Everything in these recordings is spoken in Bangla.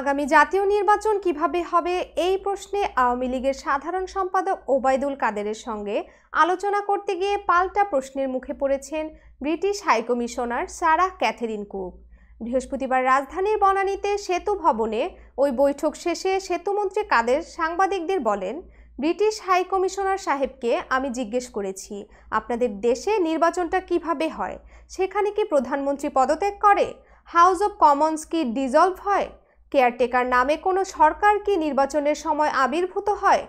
আগামী জাতীয় নির্বাচন কীভাবে হবে, এই প্রশ্নে আওয়ামী লীগের সাধারণ সম্পাদক ওবায়দুল কাদেরের সঙ্গে আলোচনা করতে গিয়ে পাল্টা প্রশ্নের মুখে পড়েছেন British high commissioner Sarah Catherine Cook. বৃহস্পতিবার রাজধানীর বনানীতে সেতু ভবনে ওই বৈঠক শেষে সেতুমন্ত্রী কাদের সাংবাদিকদের বলেন, ব্রিটিশ হাই কমিশনার সাহেবকে আমি জিজ্ঞেস করেছি, আপনাদের দেশে নির্বাচনটা কীভাবে হয়? সেখানে কি প্রধানমন্ত্রী পদত্যাগ করে? হাউস অব কমন্স কি ডিজলভ হয়? কেয়ারটেকার নামে কোনো সরকার কি নির্বাচনের সময় আবির্ভূত হয়?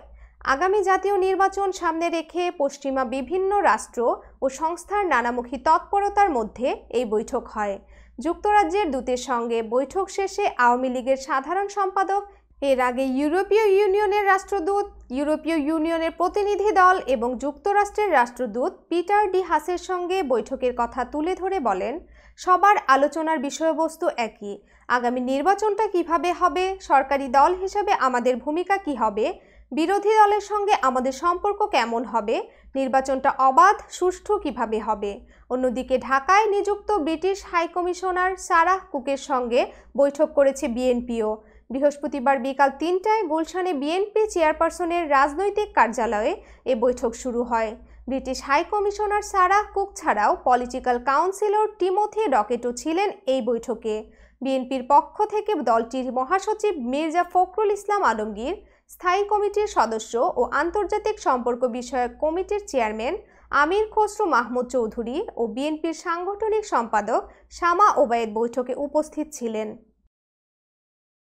আগামী জাতীয় নির্বাচন সামনে রেখে পশ্চিমা বিভিন্ন রাষ্ট্র ও সংস্থার নানামুখী তৎপরতার মধ্যে এই বৈঠক হয়। যুক্তরাজ্যের দূতের সঙ্গে বৈঠক শেষে আওয়ামী লীগের সাধারণ সম্পাদক, এর আগে ইউরোপীয় ইউনিয়নের রাষ্ট্রদূত, ইউরোপীয় ইউনিয়নের প্রতিনিধি দল এবং যুক্তরাষ্ট্রের রাষ্ট্রদূত পিটার ডি হাসের সঙ্গে বৈঠকের কথা তুলে ধরে বলেন সবার আলোচনার বিষয়বস্তু একই। আগামী নির্বাচনটা কীভাবে হবে, সরকারি দল হিসেবে আমাদের ভূমিকা কি হবে, বিরোধী দলের সঙ্গে আমাদের সম্পর্ক কেমন হবে, নির্বাচনটা অবাধ, সুষ্ঠু কীভাবে হবে? অন্যদিকে ঢাকায় নিযুক্ত ব্রিটিশ হাইকমিশনার সারাহ কুকের সঙ্গে বৈঠক করেছে বিএনপিও। বৃহস্পতিবার বিকাল তিনটায় গুলশানে বিএনপি চেয়ারপারসনের রাজনৈতিক কার্যালয়ে এ বৈঠক শুরু হয়। British high commissioner Sarah Cook ছাড়াও পলিটিক্যাল কাউন্সিলর টিমোথি ডকেটো ছিলেন এই বৈঠকে। বিএনপির পক্ষ থেকে দলটির মহাসচিব মির্জা ফখরুল ইসলাম আলমগীর, স্থায়ী কমিটির সদস্য ও আন্তর্জাতিক সম্পর্ক বিষয়ক কমিটির চেয়ারম্যান আমির খসরু মাহমুদ চৌধুরী ও বিএনপির সাংগঠনিক সম্পাদক শামা ওবায়েদ বৈঠকে উপস্থিত ছিলেন।